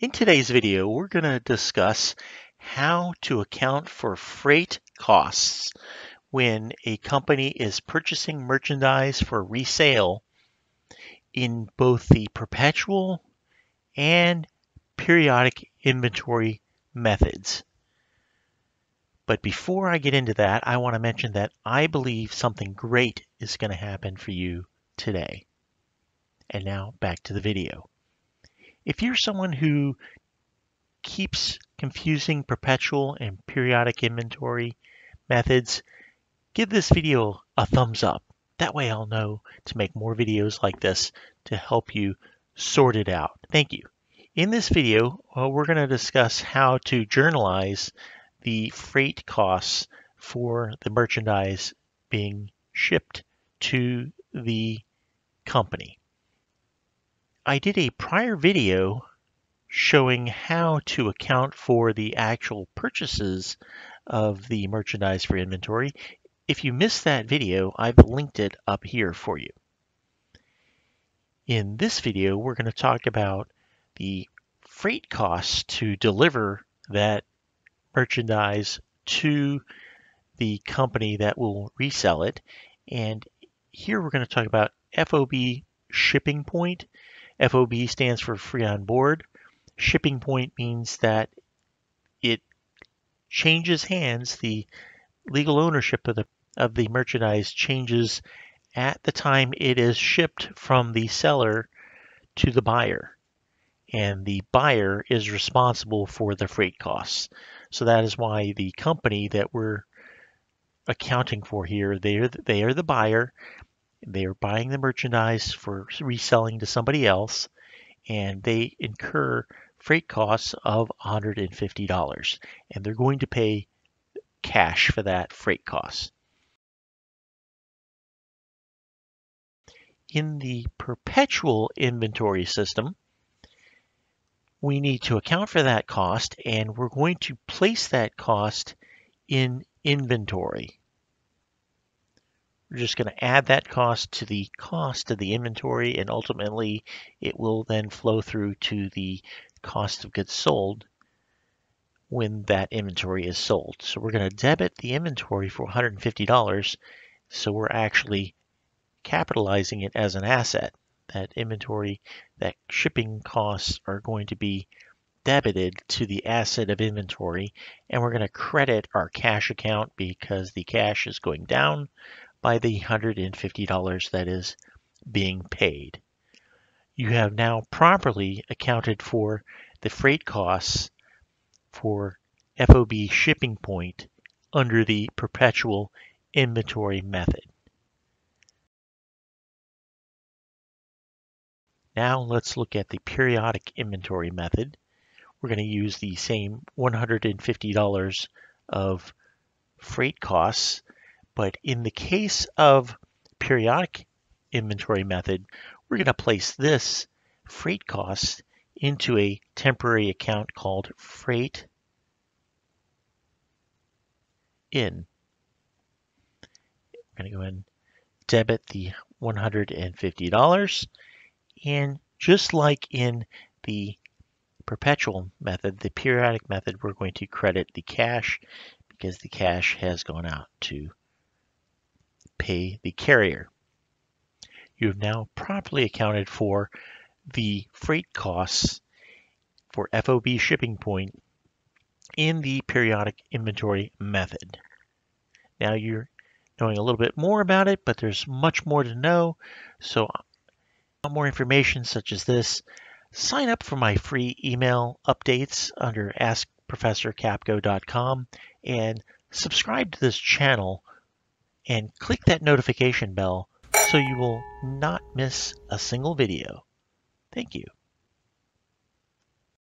In today's video, we're going to discuss how to account for freight costs when a company is purchasing merchandise for resale in both the perpetual and periodic inventory methods. But before I get into that, I want to mention that I believe something great is going to happen for you today. And now back to the video. If you're someone who keeps confusing perpetual and periodic inventory methods, give this video a thumbs up. That way I'll know to make more videos like this to help you sort it out. Thank you. In this video, uh, we're going to discuss how to journalize the freight costs for the merchandise being shipped to the company. I did a prior video showing how to account for the actual purchases of the merchandise for inventory. If you missed that video, I've linked it up here for you. In this video, we're going to talk about the freight costs to deliver that merchandise to the company that will resell it. And here we're going to talk about FOB shipping point FOB stands for free on board. Shipping point means that it changes hands. The legal ownership of the of the merchandise changes at the time it is shipped from the seller to the buyer. And the buyer is responsible for the freight costs. So that is why the company that we're accounting for here, they are, they are the buyer they are buying the merchandise for reselling to somebody else, and they incur freight costs of $150, and they're going to pay cash for that freight cost. In the perpetual inventory system, we need to account for that cost, and we're going to place that cost in inventory. We're just going to add that cost to the cost of the inventory and ultimately it will then flow through to the cost of goods sold when that inventory is sold. So we're going to debit the inventory for $150 so we're actually capitalizing it as an asset. That inventory, that shipping costs are going to be debited to the asset of inventory and we're going to credit our cash account because the cash is going down by the $150 that is being paid. You have now properly accounted for the freight costs for FOB shipping point under the perpetual inventory method. Now let's look at the periodic inventory method. We're going to use the same $150 of freight costs but in the case of periodic inventory method, we're going to place this freight cost into a temporary account called freight in. We're going to go and debit the $150. And just like in the perpetual method, the periodic method, we're going to credit the cash because the cash has gone out to pay the carrier. You have now properly accounted for the freight costs for FOB shipping point in the periodic inventory method. Now you're knowing a little bit more about it, but there's much more to know. So uh, more information such as this, sign up for my free email updates under askprofessorcapko.com and subscribe to this channel and click that notification bell so you will not miss a single video. Thank you.